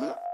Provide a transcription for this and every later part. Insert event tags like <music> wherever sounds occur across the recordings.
Huh?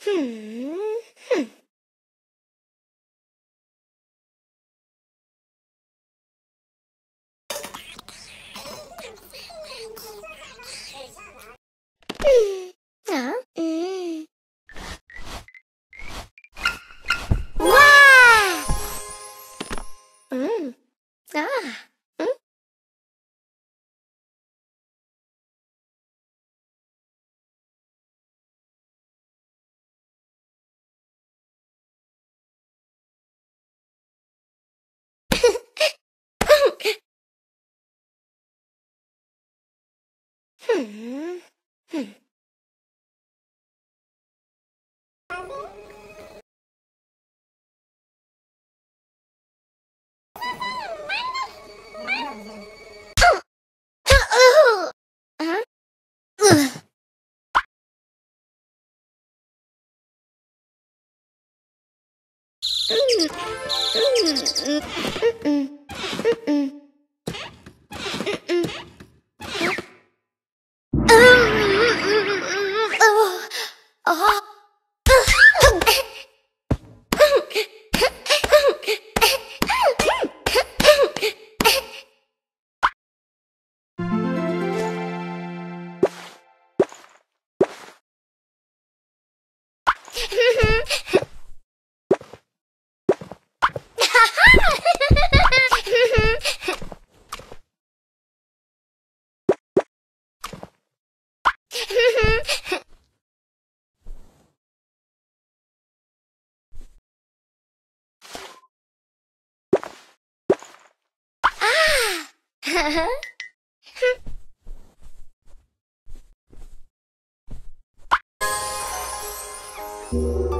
<laughs> 嗯，嗯。嗯，嗯。嗯。啊。Mm-mm. Thank you.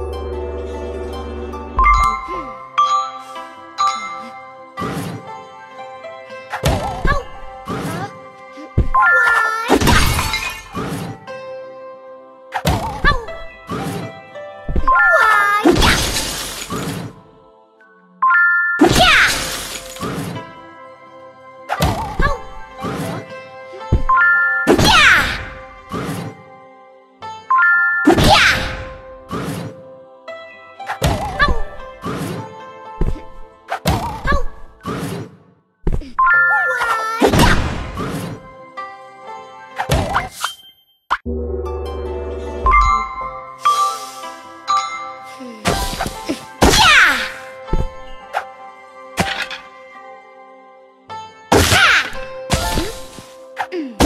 button. <clears throat>